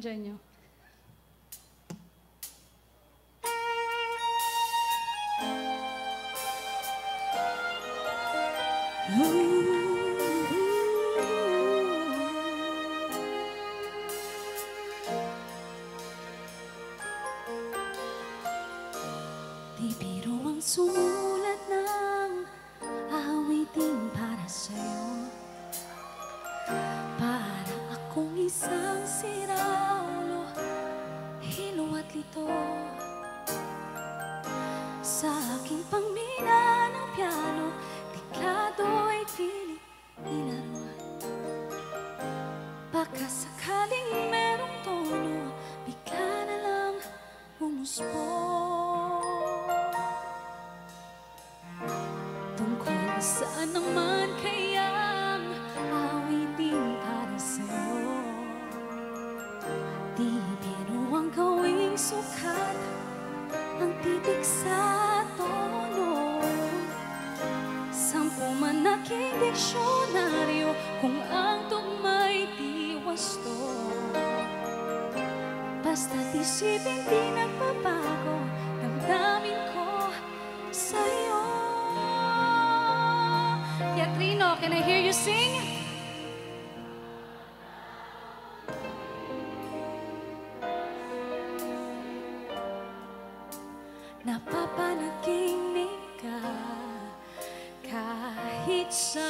ma-enjoy nyo. Ooh. sumulat ng awiting para sa'yo Para akong isang sirang Saan naman kayang awitin para sa'yo? Di biro ang gawing sukat Ang titik sa tono Sampu man aking diksyonaryo Kung ang tugma'y di wasto Basta't isipin di nagbabago Damdamin ko now. Can I hear you sing? Napapanaginip ka kahit sa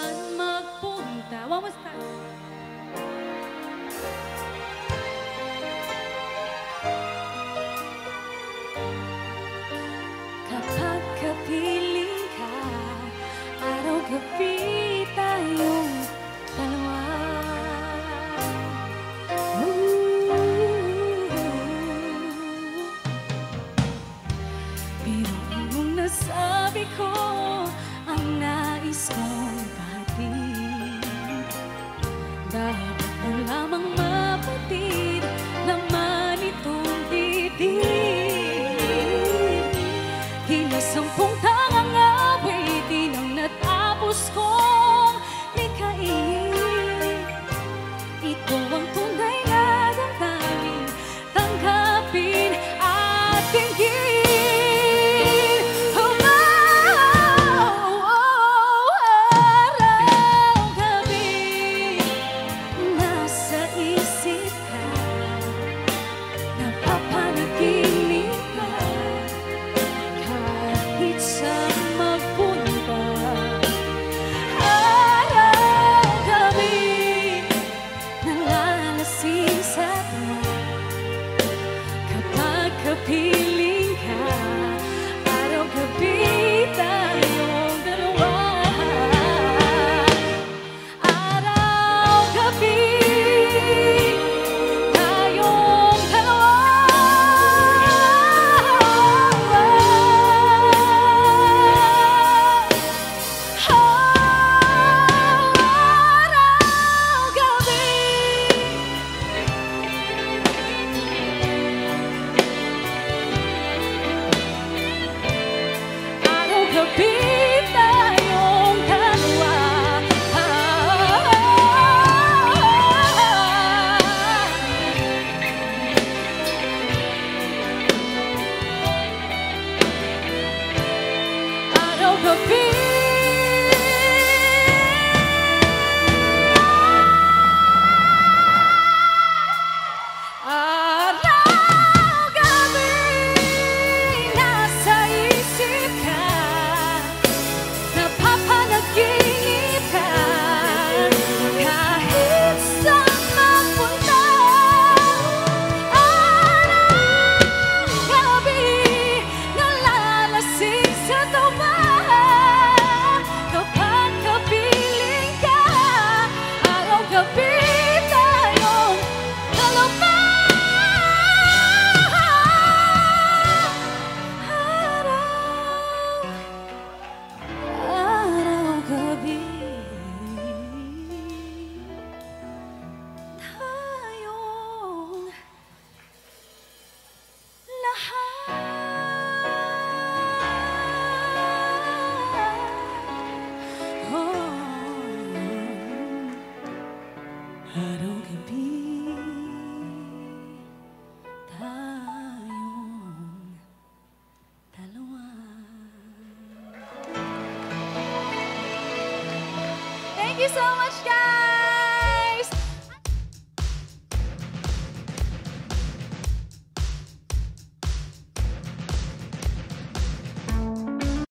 so much, guys.